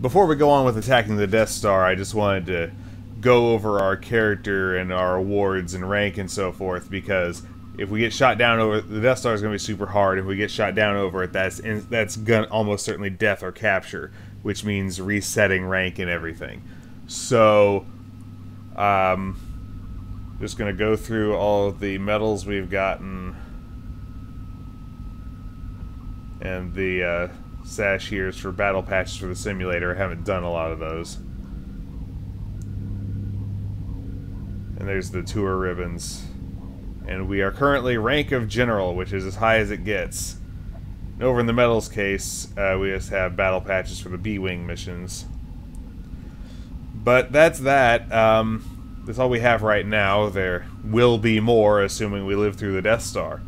before we go on with attacking the Death Star, I just wanted to go over our character and our awards and rank and so forth because if we get shot down over the Death Star is going to be super hard. If we get shot down over it, that's in, that's almost certainly death or capture, which means resetting rank and everything. So, um, just going to go through all of the medals we've gotten and the uh, sash here is for battle patches for the simulator. I haven't done a lot of those. And there's the tour ribbons. And we are currently rank of general, which is as high as it gets. And over in the medals case, uh, we just have battle patches for the B-Wing missions. But that's that. Um, that's all we have right now. There will be more, assuming we live through the Death Star.